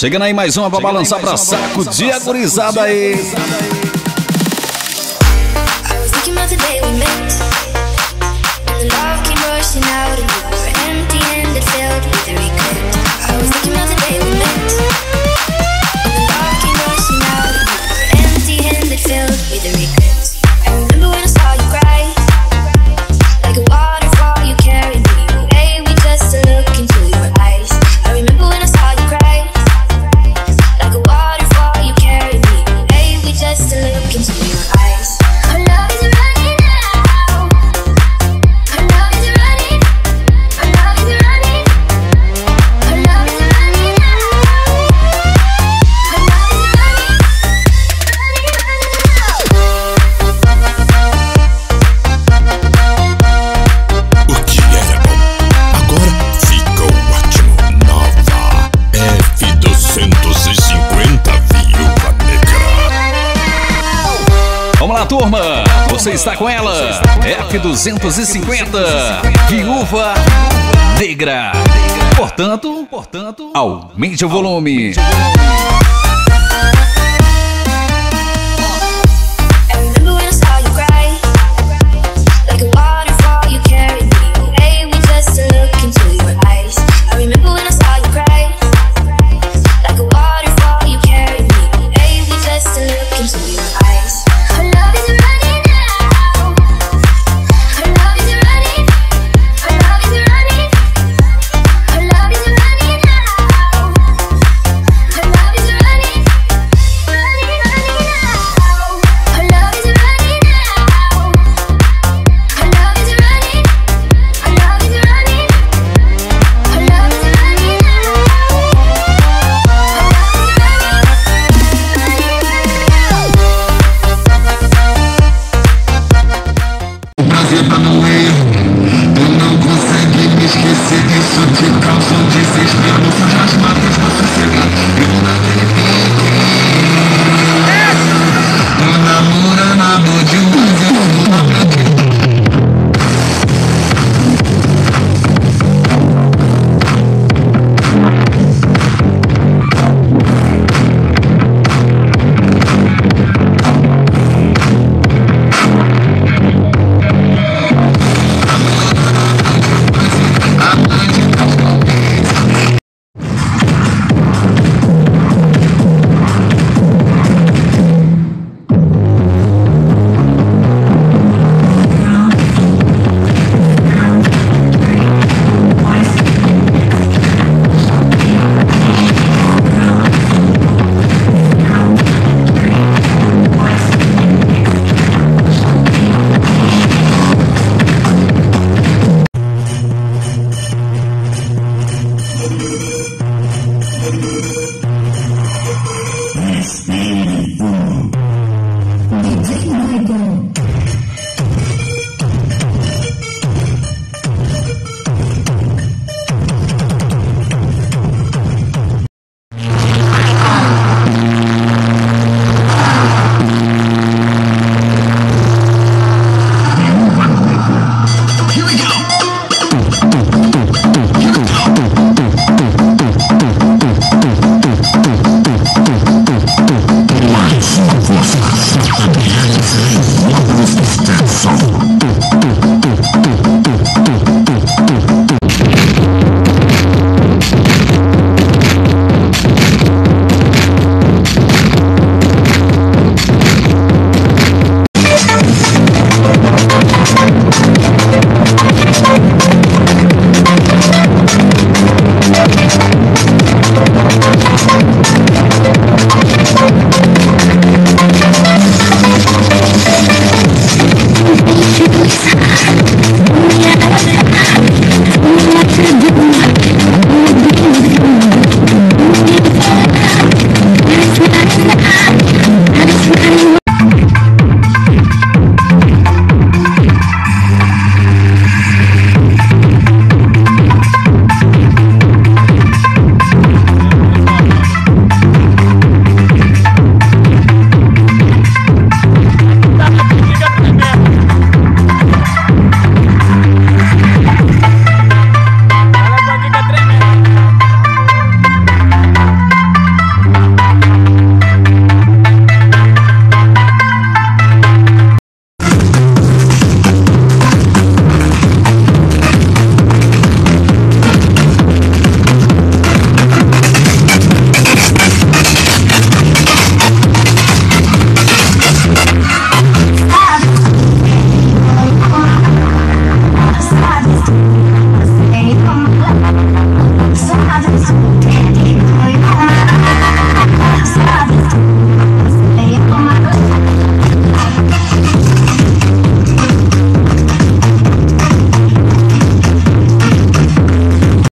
Chegando aí mais uma pra balançar pra saco de agorizada aí. Você está com ela, F250, Viúva Negra. Portanto, portanto, aumente o volume. Aumente o volume.